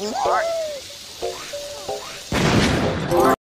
You are.